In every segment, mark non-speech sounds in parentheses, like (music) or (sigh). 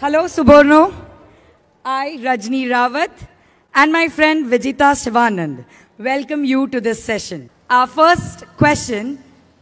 Hello, Soborno. I, Rajni Rawat, and my friend Vijita Shivanand welcome you to this session. Our first question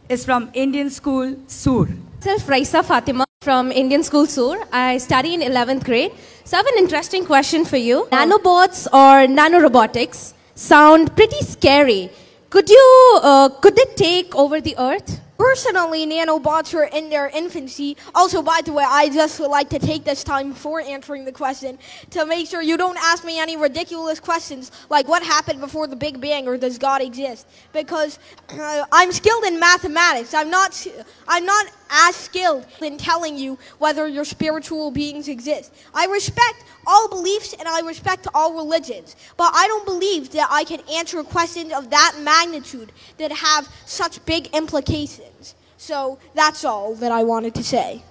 is from Indian School, Sur. Myself Raisa Fatima from Indian School Sur. I study in 11th grade. So I have an interesting question for you. Nanobots or nanorobotics sound pretty scary. Could you, uh, could they take over the earth? Personally, nanobots are in their infancy. Also, by the way, I just would like to take this time before answering the question to make sure you don't ask me any ridiculous questions like what happened before the Big Bang or does God exist? Because uh, I'm skilled in mathematics. I'm not. I'm not as skilled in telling you whether your spiritual beings exist. I respect all beliefs and I respect all religions, but I don't believe that I can answer questions of that magnitude that have such big implications. So that's all that I wanted to say.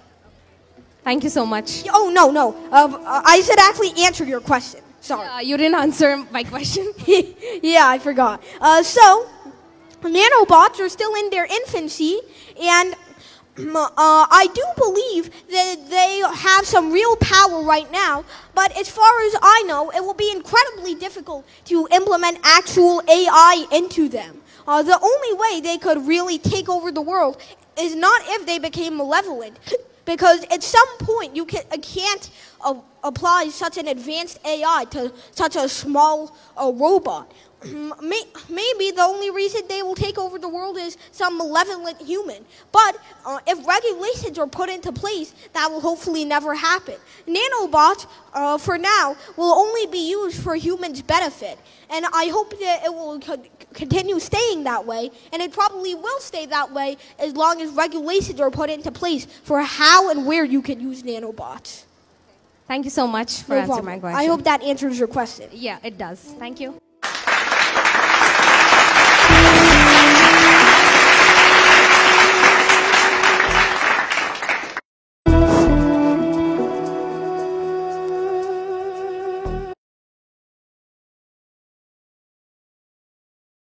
Thank you so much. Oh, no, no. Uh, I should actually answer your question. Sorry. You didn't answer my question. (laughs) yeah, I forgot. Uh, so, nanobots are still in their infancy, and uh, I do believe that they have some real power right now, but as far as I know, it will be incredibly difficult to implement actual AI into them. Uh, the only way they could really take over the world is not if they became malevolent, (laughs) because at some point you can, uh, can't apply such an advanced AI to such a small uh, robot. Maybe the only reason they will take over the world is some malevolent human. But uh, if regulations are put into place, that will hopefully never happen. Nanobots, uh, for now, will only be used for humans' benefit. And I hope that it will co continue staying that way. And it probably will stay that way as long as regulations are put into place for how and where you can use nanobots. Thank you so much for No answering problem. my question. I hope that answers your question. Yeah, it does. Thank you.